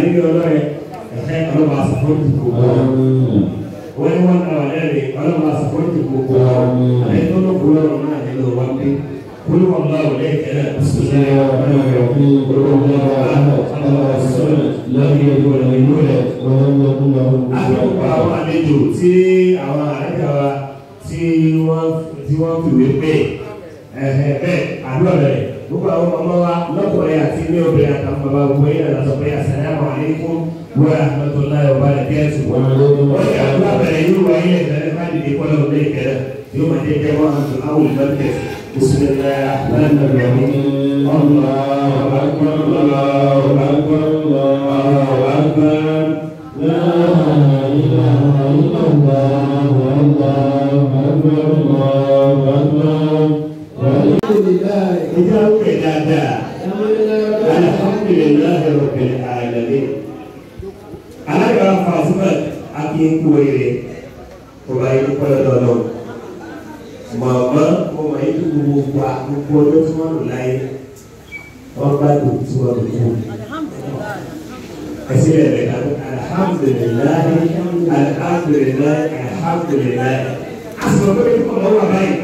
àníbi ọlọ́rẹ̀ ẹ̀fẹ́ ọlọ́ba àsàkóòtù gbogbo wọ́n ní wọ́n náà lẹ́rìí ọlọ́ba àsàkóòtù gbogbo àlẹ́ tó ló gbogbo ọ̀rọ̀ náà nílò wá pé olúwa ọ̀la òde ìkẹlẹ̀ ìṣẹ̀lẹ̀ ọ̀rọ̀ ọ̀rọ̀ olúwa ọ̀la ọ̀la ọ̀sọ̀rọ̀ lọ́rí ẹgbẹ́ ọ̀rọ̀ ìlú rẹ̀ akẹ́kọ̀ọ́ àwọn àlejò tí àwọn àrẹ́kẹ̀wá tí wọ́n fìwé pé ẹ̀hẹ̀ bẹ́ẹ̀ àdúrà rẹ̀ بكره وماما نقرا سيميو بياتا بابا وين نسقيا السلام عليكم ورحمه الله وبركاته ويا بابا يوم هي هذه دي كل الليل كده يوم دي جماعه في الاول مركز بسم الله الرحمن الرحيم الله اكبر الله اكبر الله اكبر لا اله الا الله والله اكبر الله ẹjẹ awúrẹ dáadáa alihamudulilayi rabbil alamin alága fasuma akínkú rẹ ọba yìí kọ́ ẹ lọ́nà mọ̀mọ́ mọ̀mọ́ yìí gbogbo wa gbogbo ọdún tí wọ́n lò láyé wọ́n bá dùn tí wọ́n lò fún ẹsẹ̀ rẹ̀ dàbí alihamudulilayi alihamudulilayi alihamudulilayi asọ̀rọ̀ pé kí ọ̀dọ́ wà báyìí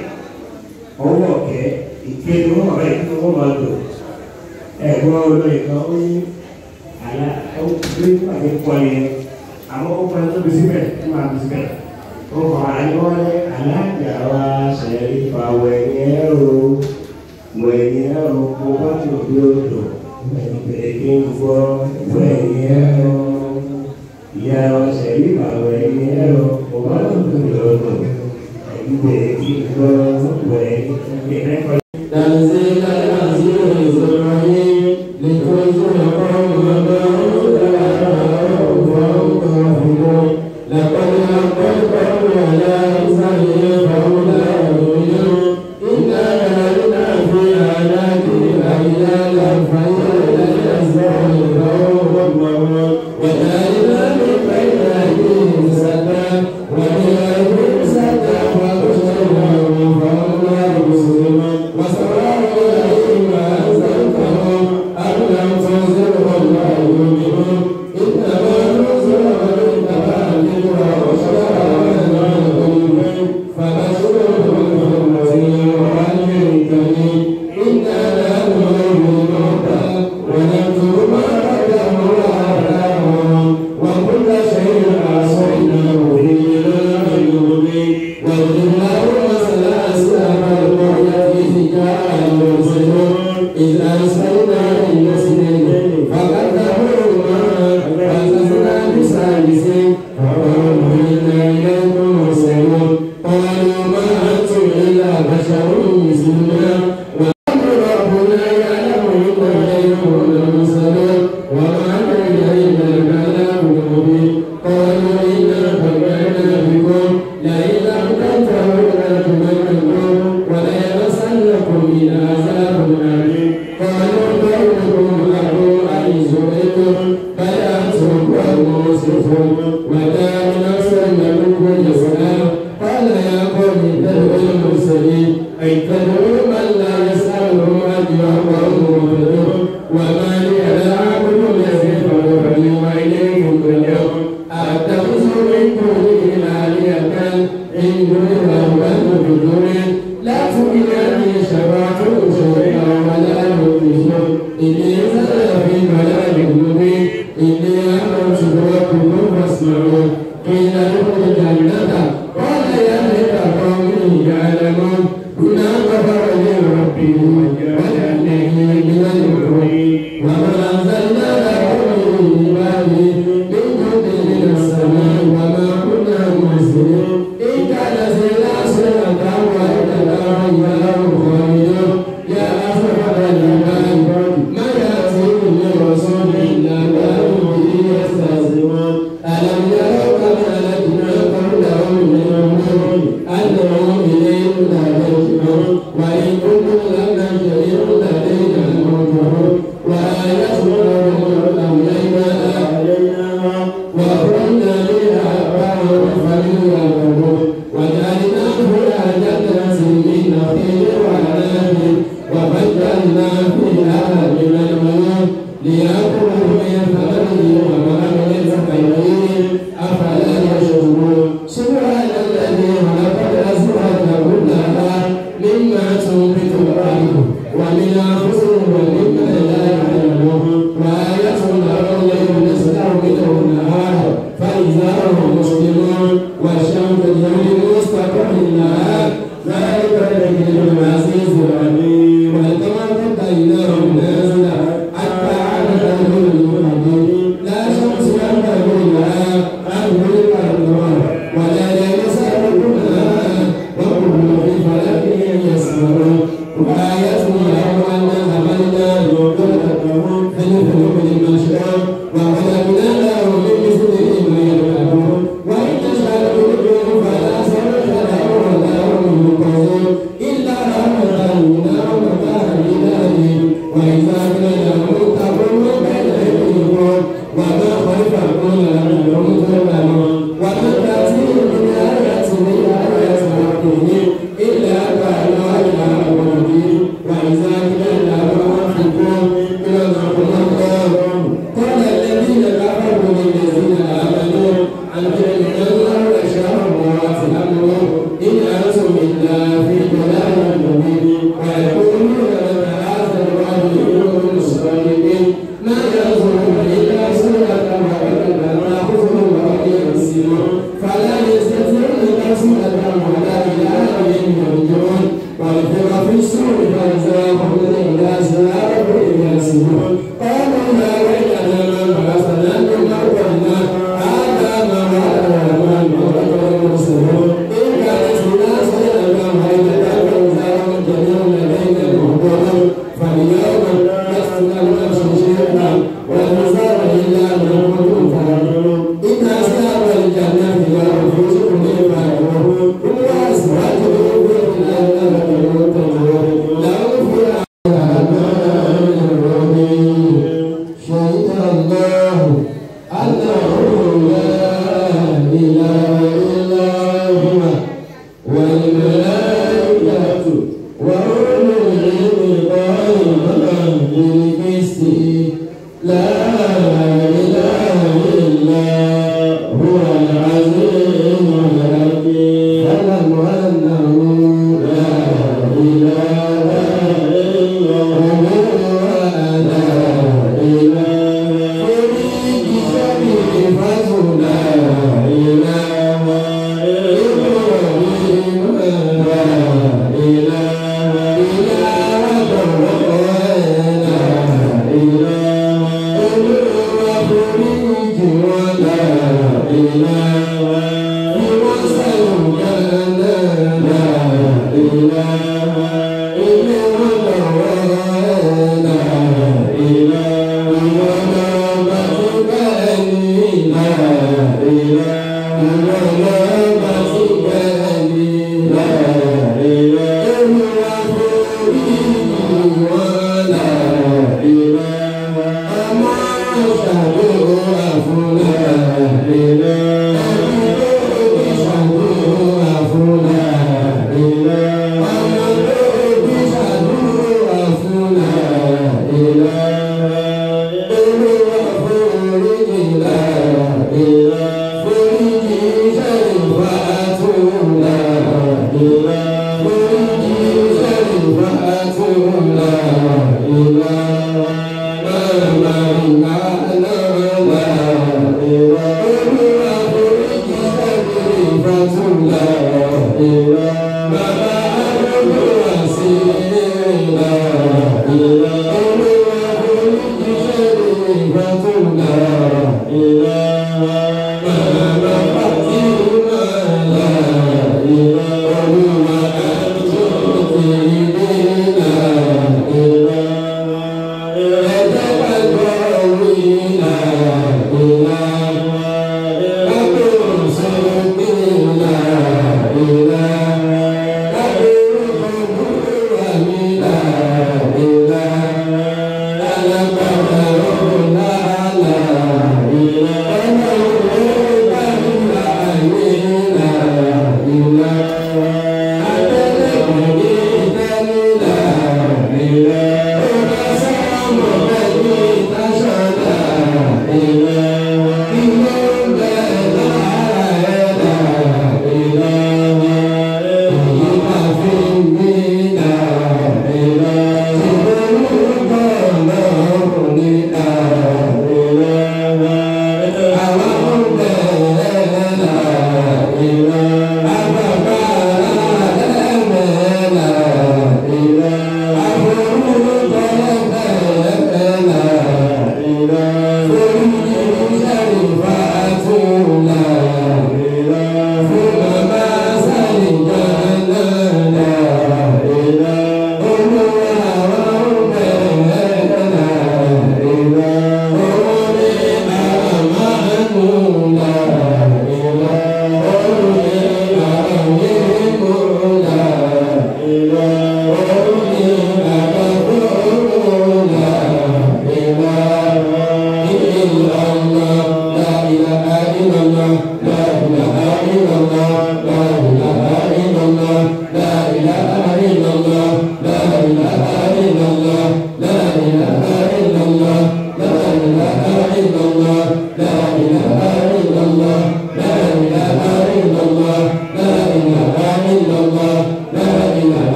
ọwọ́ ìkéde wọn ọ̀rẹ́ kí wọ́n máa lò ẹ̀gbọ́n olóyè kan ó ní àlá ó gbé pàdé pọ̀ yẹn àmọ́ ó pa tóbi síbẹ̀ ó máa tóbi síbẹ̀ ó kọ́ fa wẹ̀yẹ́ o wẹ̀yẹ́ o kó bá o ìyá wa ṣẹ̀rí grande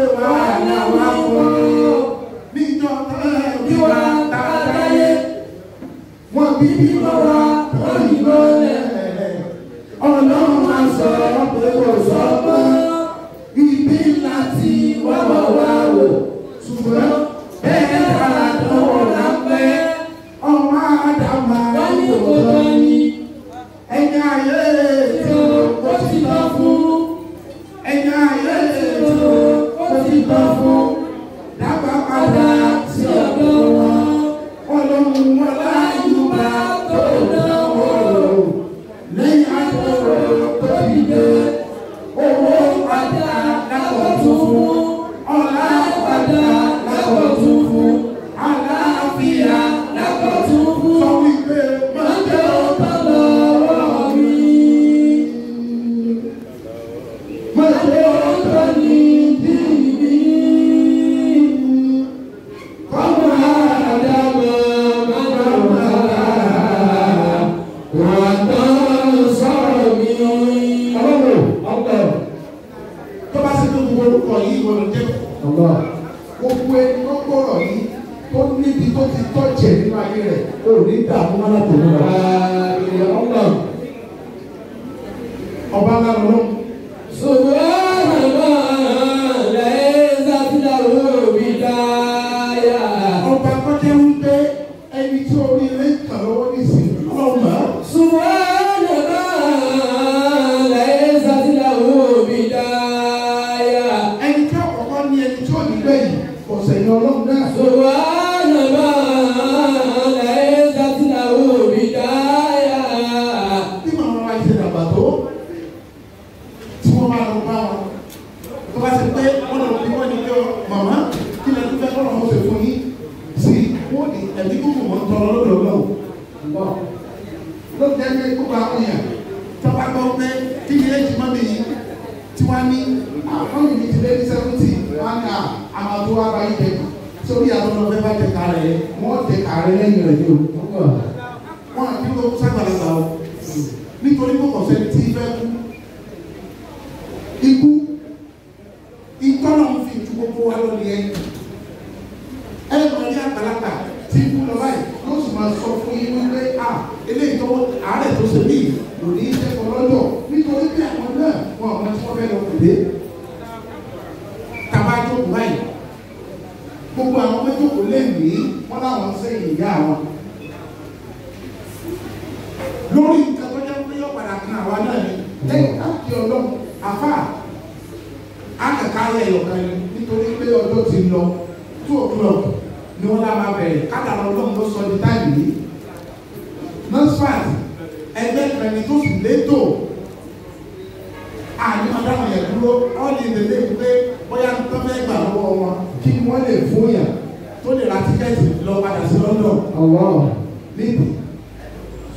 Amen. ìgbọ̀nà jẹ́bẹ̀. Gbogbo ẹni tó gbọ́rọ̀ yìí tó níbi tó ti tọ́jẹ̀ nínú ayé rẹ̀ ó ní dààmú alákòókò rẹ̀. Ààrẹ ọ̀nà ọba ńlá lọ́nà. Sọ̀rọ̀ lọ fẹ́ bá tẹ̀ka rẹ̀ wọ́n tẹ̀ka rẹ̀ lẹ́yìn rẹ̀ yóò wọ́n àti ló sàgbàlagbà o nítorí kò kọ̀ sẹ́ni tí fẹ́ kú ikú ìtọ́nà ń fi ju gbogbo wa lọ nìyẹn ẹ lọ ní àgbàlagbà tí kú lọ báyìí yóò sì máa sọ fún yín wípé à eléyìí tó àárẹ̀ tó ṣe mí lòdì ìṣẹ́kọ̀ọ́ lọ́jọ́ nítorí pé àwọn náà wọn àwọn tí wọ́n fẹ́ lọ pèlè. lẹ́nu wọn láwọn ń sẹ́yìn ìyá àwọn lórí nǹkan tó jẹ́ pé yóò padà kan àwa náà ni lẹ́yìn káàkiri ọlọ́run àfà àkàkà ayẹ ìyọ̀kan ni nítorí pé ọjọ́ ti lọ two o'clock ni wọ́n lá máa bẹ̀rẹ̀ kádàrá ọlọ́run ló sọ ní táìmì yìí nọ́sfàt ẹgbẹ́ kẹrin tó sì létò àyè ọ̀daràn yẹn dúró ọ́ lè lè bóyá tó lọ́wọ́ wọn kí wọ́n lè fún padà sí London. níbi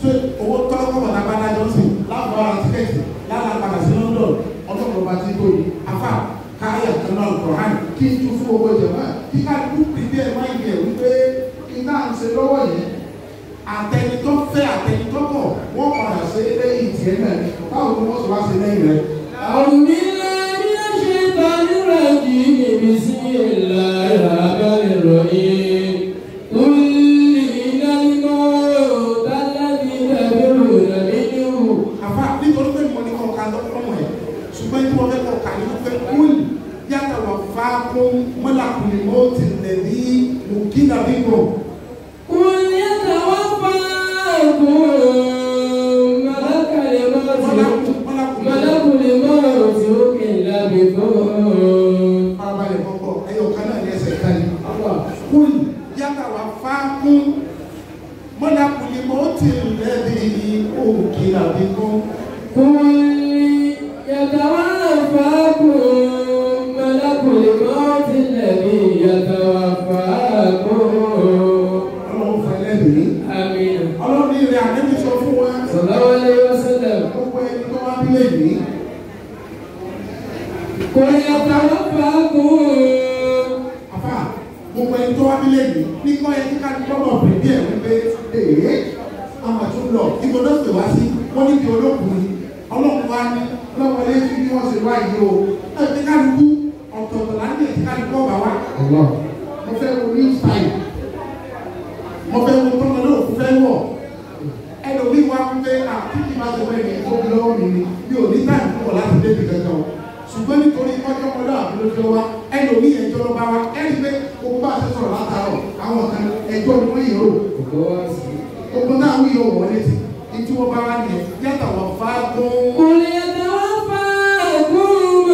ṣé owó tọ́lá kọ́kọ́ tá a bá dájọ́ sí láàbọ̀ ara tíkẹ́ẹ̀tì lára padà sí London ọdún kan bá ti tó yìí afá káyà kan náà kọ̀ hàn kí n tún fún owó ìjọba kí ká kú pèpè ẹ̀ máa yẹ wípé kí n náà ń ṣe lọ́wọ́ yẹn àtẹnitọ́ fẹ́ àtẹnitọ́ kọ̀ wọ́n padà ṣe lẹ́yìn tiẹ̀ náà báwo ni wọ́n ṣe wá ṣe lẹ́yìn rẹ̀. àmì lẹ́yìn ìlà. bí ètí kárí kọ́ bá mo fẹ́ wo ní ìsàyè mo fẹ́ wo tọ́mọ náà kò fẹ́ wọ̀ ẹlòmí wa ń pé àtúntì máa tẹ̀wé ní ìfowópamọ́ lọ́wọ́ mi ni mi ò ní táyì fún láti débi kankan ṣùgbọ́n nítorí ọjọ́ ọlọ́ àbúlójọ wa ẹlòmí bá wa ẹni pé owó bá ṣe sọ̀rọ̀ látàrọ̀ àwọn kan ẹjọ́ ni wọ́n yìí rò ogun náà wíyọ̀ wọ́n létí ìtúwọ́ bá wa nìyẹn yàtọ̀ wọ́n fa gbọ́n. kò lè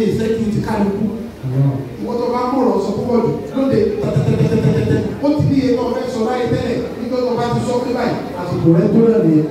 ayé ìsẹ́kìtì kálukú ìwọ́n tó bá mọ̀rọ̀ sọ púpọ̀ jù lóde tẹ́tẹ́tẹ́tẹ́tẹ́tẹ́ ó ti ní iye náà fẹ́ sọ láyé tẹ́lẹ̀ nígbà tó bá ti sọ pé báyìí àsìkò rẹ tó rẹ̀ nìyẹn.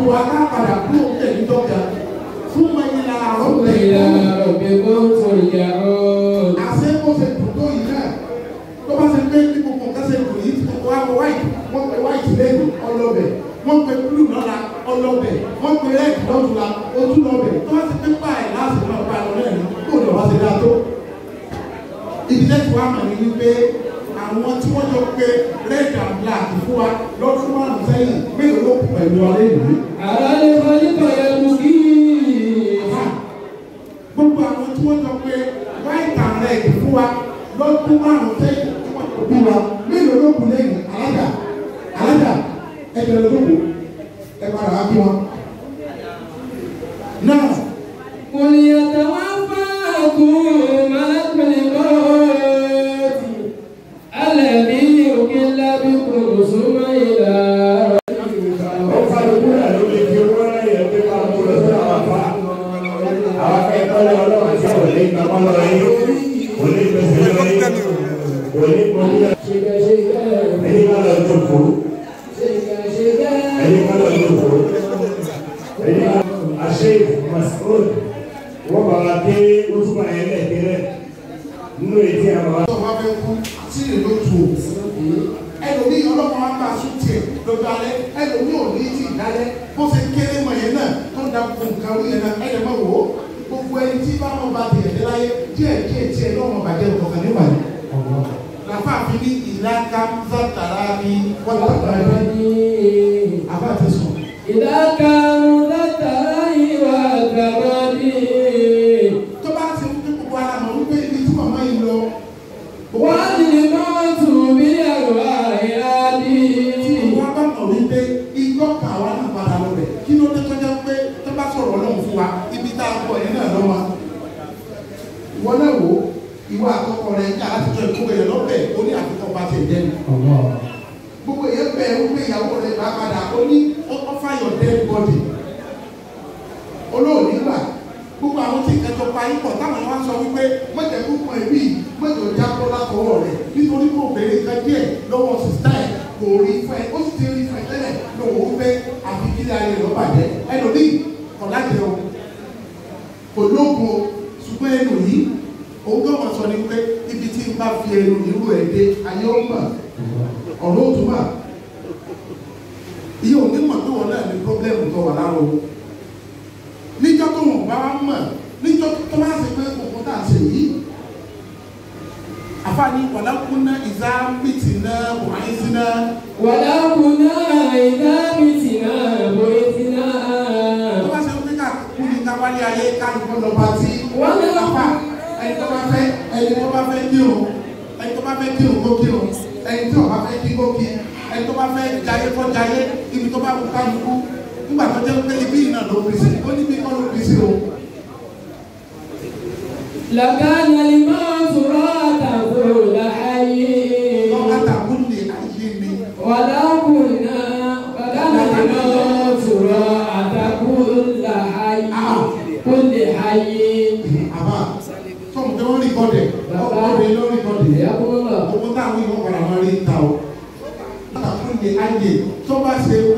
olúwa ká padà kú òkè níjọba fún mẹ́yìn náà ọ̀rọ̀ ìlànà òbí ń fò ìyá ọ́. àṣẹ kó ṣe dùn yìí náà tó bá ṣe gbé ní gbogbo nǹkan ṣe dùn yìí tó wá wọ wáìtì wọ́n pe wáìtì lẹ́nu ọlọ́bẹ̀ wọ́n pe búlù lọ́la ọlọ́bẹ̀ wọ́n pe rẹ́ẹ̀kì lọ́tùlá ojúlọ́bẹ̀ tó bá ṣe pé páàyè láti máa pa ẹ̀rọ náà kó lọ́wọ́ ṣe dáa tó. ibi tẹ́tù wa mọ̀ àwọn tí wọ́n jọ pé red and black fún wa lọ́dún márùn-ún sẹ́yìn mélòó ló kù pẹ̀lú alẹ́ ìlú. àlàyé wọn nípa ẹ̀mú kí. gbogbo àwọn tí wọ́n jọ pé white and red fún wa lọ́dún márùn-ún sẹ́yìn tí wọ́n jọ bí wa mélòó ló kù lẹ́yìn alága alága ẹgbẹ̀rún lóko ẹ padà wá bí wọn. náà. wọ́n ní ẹ ẹ̀yin mọ́lá lóko ẹ̀yin àṣẹ masoud wọ́n bá wa dé wọ́sùnmọ́ yẹn lẹ́ẹ̀kẹ́ rẹ̀ nínú ètí àbá. ọ̀sán wa fẹ́ kú sí ìlú tù ẹlòmíì ọlọ́pàá wa máa sún tiẹ̀ lọ́jọ́ alẹ́ ẹlòmíì ò ní ti ìdálẹ́ bó ṣe kéré mọ̀ yẹn náà tó ń da gbogbo nǹkan wí yẹn náà ẹ̀yẹ̀ mọ̀ wò ó gbogbo ẹni tí bá wọn bá tiẹ̀ dé láyé díẹ̀ díẹ̀ tiẹ̀ lọ́wọ́ bàjẹ́ ọ̀kọ̀ọ̀kan níwà ni. làfáà fi ní ìlà tàrà ni wọ́n ti bàjẹ́ àbá ti sọ. ìwà àgbàrá ni. tó bá ti ń pín gbogbo ara mọ̀ wípé ibi tí màmá yìí lọ. wá ní nọ́ọ̀tù bí ẹ̀rọ àríyá ni. tí ìwà bá mọ̀ wípé igbó kàwá náà padà lọ kí ló dé tó jẹ́ pé tó bá sọ̀rọ̀ ọlọ́run fún wa ibi tá a bọ̀ yẹn náà lọ́wọ́ ìwọ náà ìwà àkọ́kọ́ rẹ̀ ní àtijọ́ ìkówẹ̀rẹ̀ lọ́bẹ̀ ó ní àfikọ́ bá ti ìyàwó rẹ̀ bá padà ó ní offer your dead body olóòní gbà gbogbo àwọn tí ìkẹjọ pa yín pọ̀ táwọn wá sọ wípé mọ̀jẹ̀kú kan èmi mọ̀jọ̀ jábọ́ látọwọ́ rẹ̀ nítorí kò béèrè kan díẹ̀ lọ́wọ́ sista ẹ̀ kò rí fún ẹ ó sì ti rí fún ẹ tẹ́lẹ̀ lòun ó fẹ́ àfi kílẹ̀ ayé lọ́ bàjẹ́ ẹlòmíì ọ̀làjẹ́ o kò lóògùn o ṣùgbọ́n ẹnu yìí òun gbọ́n wọn sọ ni pé ibi tí n bá fi ẹnu ìlú ẹ̀ dé ayé ó ọ̀rọ̀ ó tún pọ́blẹ́mù tó wà lára owó níjọ́ tó wọn bá wá mọ̀ níjọ́ tó wá sí pé òkun tá a ṣe yìí àfààní wàlákùnà ìzá mìtìnà bùhánsínà. wàlákùnà ìzá mìtìnà bùhánsínà. tó bá ṣe wípé kàkúrú ní káwálé ayé káàdùkọ́ lọ bá tí. wọ́n lé lápá ẹni tó bá fẹ́ ẹni tó bá fẹ́ kírun ẹni tó bá fẹ́ kírun kó kírun ẹni tó bá fẹ́ kí kó kí ẹni tó bá fẹ́ jayé kó jayé ibi tó bá kú kálukú nígbà tó jẹ́ pé ibi náà ló bí sí ó níbi kọ́ ló bí sí o. làkàlà lè máa sọ̀rọ̀ àtàkùn làáyé. lọ́kà tàkùn lè ayé mi. wàdàkùn náà làkàlà lè máa sọ̀rọ̀ àtàkùn làáyé. kó lè ayé. àbá sọ̀rọ̀ tí wọ́n rí kọ́ dẹ̀ ọkùnrin ló rí kọ́ dẹ̀ owó táwọn yóò padà máa rí ta o. làkàlà lè ayé tó bá ṣe o.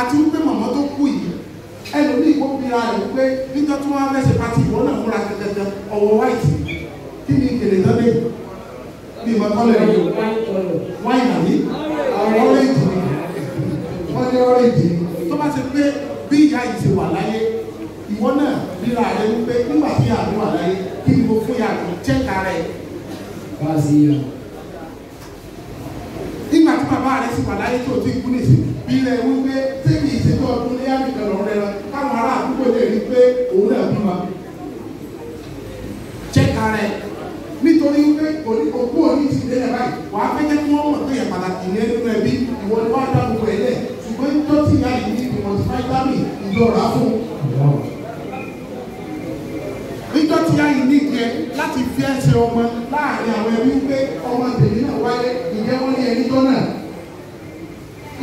àti wípé màmá tó kú yìí ẹnu ní ìkó bíra rẹ̀ pé níjọ́ tí wọ́n á fẹ́ ṣe pati ìwọ náà múra gẹ́gẹ́gẹ́ ọwọ́ wáìtì January ìjọ rà fún níjọ́ tí a yìí nìjẹ láti fi ẹsẹ̀ ọmọ láàrin àwọn ẹbí pé ọmọ tèmi náà wáyé ìjẹ́ wọ́n ní ẹni tó náà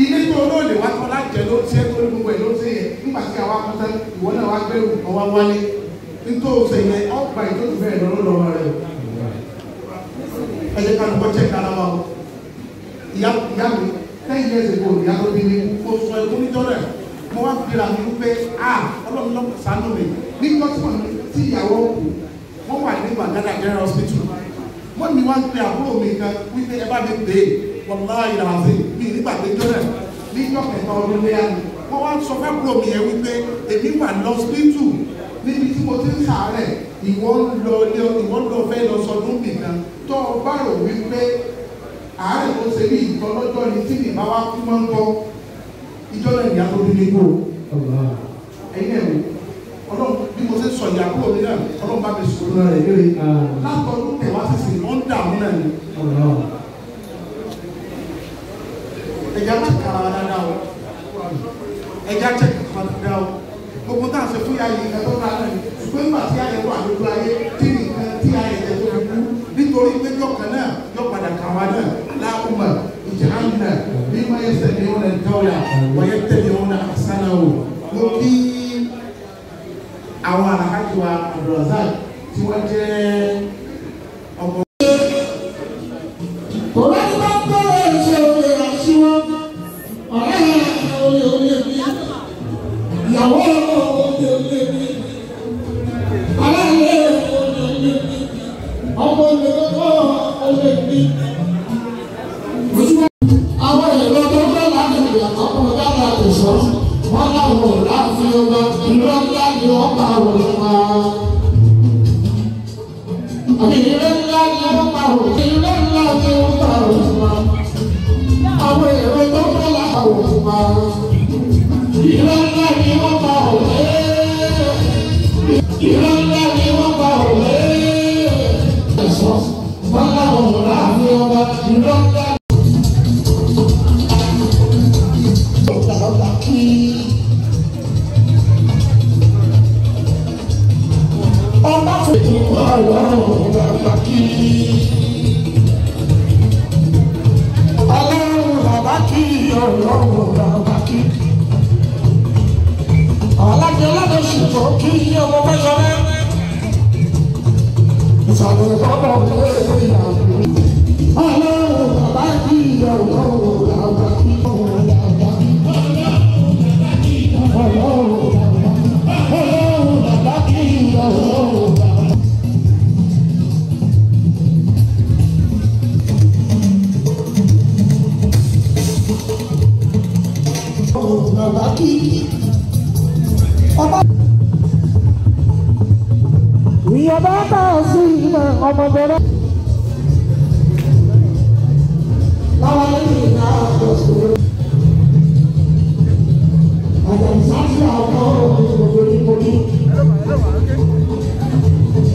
ilé tó olóòlè wá kọ́ lájẹ ló ṣe tó gbogbo ẹ̀ ló ṣe yẹ nígbà tí àwa kọ́tà ìwọ náà wá gbẹ̀rù ọwọ́ wálé nítorí ọ̀sẹ̀ ọgbà ìtọ́jú bẹ́ẹ̀ lọ́rọ́ lọ́wọ́ ìyá mi ten years ago ìyá ló bí mi kó sọ ẹkún níjọ́ náà mo wá gbéra mi wípé a ọlọ́run lọ́kùn sánú mi nígbà tí wọ́n ti ìyàwó kù wọ́n wà ní gbàgádà general hospital wọ́n ní wá ń pe àbúrò mi kan wípé ẹ bá mi pè é wọ́n bá ìlànà sí mi nígbà tó jọ́nà níjọ́ kẹta ọdún léyà ni wọ́n wá sọ fẹ́ àbúrò mi yẹn wípé èmi wà ní hospital níbi tí mo ti ń sàárẹ̀ ìwọ lọ ilé ìwọ lọ fẹ́ lọ sọdún nìkan tó o wípé àárẹ̀ tó ṣe ní ìtọ́lọ́jọ́ ni tí mi bá wá kú mọ́ ń kọ́ ìjọ náà ìyá tó délé kó ẹ̀yin ẹ̀mí ọlọ́run bí mo ṣe sọ ìyá mi náà ọlọ́run bá mi sọ̀rọ̀ náà rẹ̀ lére tẹ̀wá sísè wọ́n ń náà ni. ẹ̀já ti kára wa dáadáa o ẹ̀já ti kára wa dáadáa o gbogbo tá a ṣe fún yàrá ìyá tó dáa náà ni ṣùgbọ́n nígbà tí ayẹyẹ wà lójú ayé tí nìkan tí ayẹyẹ tó fi kú nítorí pé yọkàn يتبعون مما يستمعون القول ويتبعون أحسنه mo bí àwọn àhájọ Abdulrasaq tí wọ́n jẹ́ Ètò ọlọ́run bàbá kí. Ọlọ́run bàbá kí ọlọ́run bàbá kí. Ọ̀làjọ lọ́dọ̀ ṣùgbọ́n kí ọmọ mẹ́jọ rẹ̀. Ìsàlẹ̀ ìfọ́bọ̀ ló ń gbé ìyàwó. Ọlọ́run bàbá kí ọlọ́run. ọmọdé náà. lẹ́yìn ìgbà àpò sòrò. àjàǹsáfì àwọn olùdókòwò ní kojú.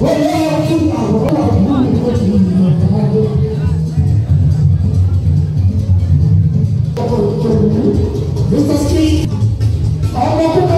wọ́n yẹ kí àwọn ọ̀rọ̀ mi kò tí ì yọ̀ ọ́dọ́. Mr. Street, ọmọ kúkà.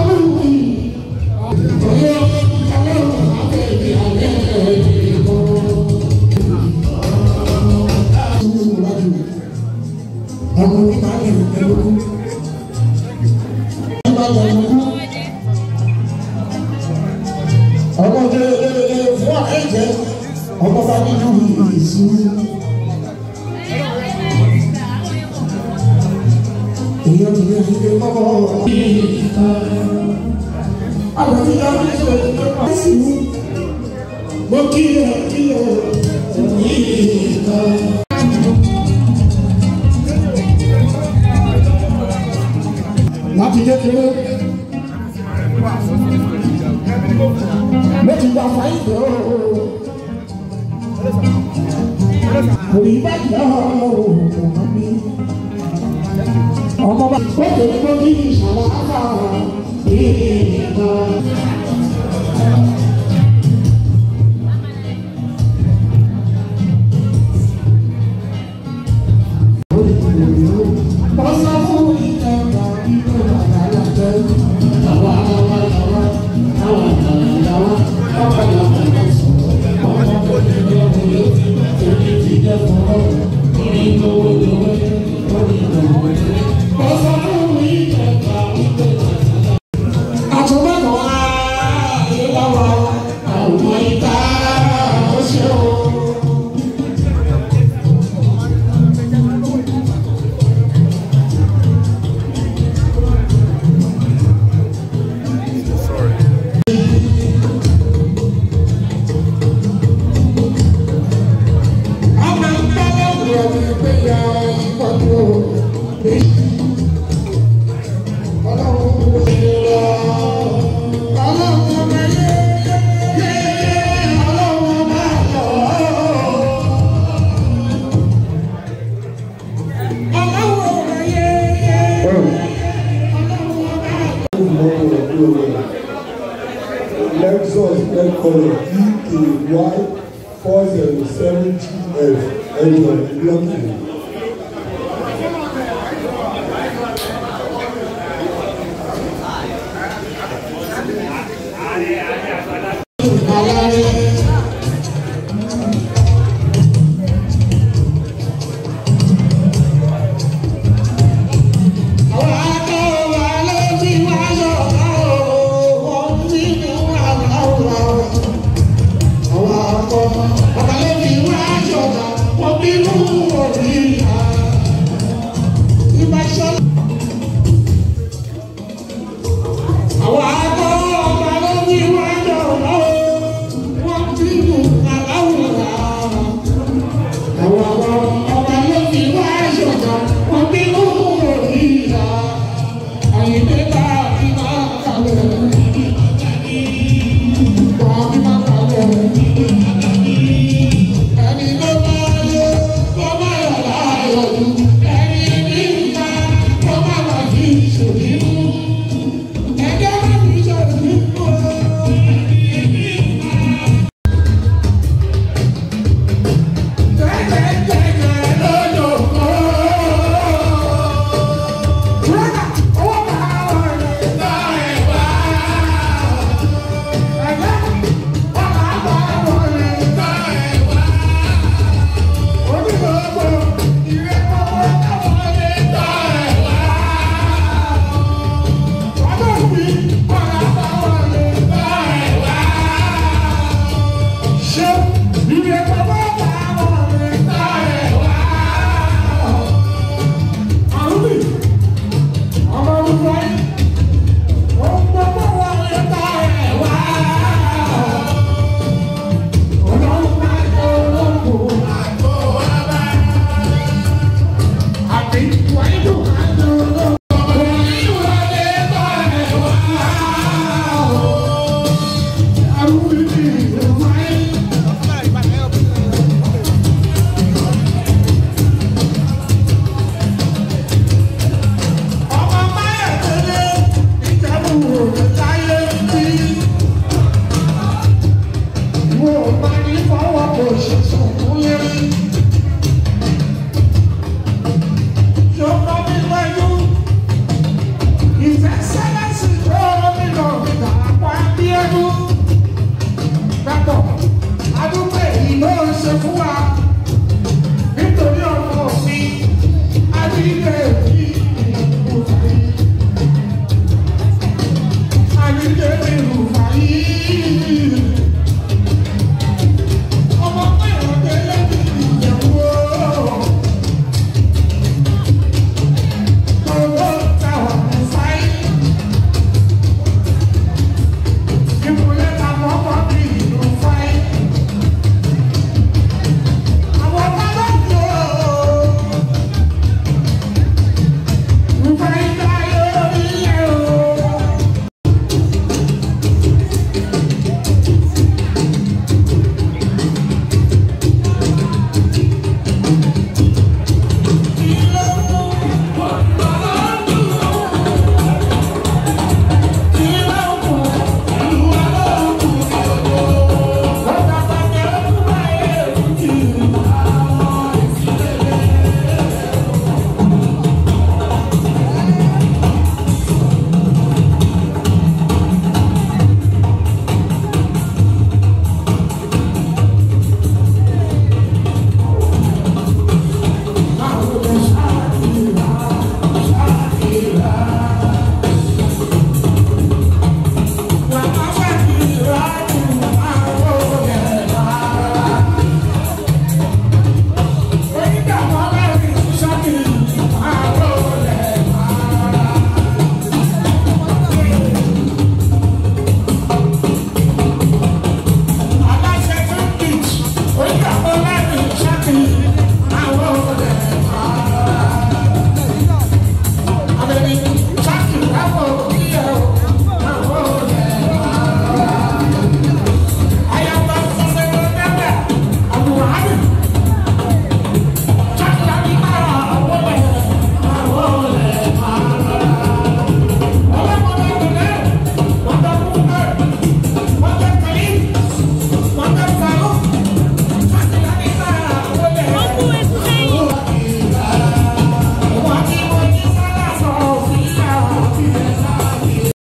Gracias.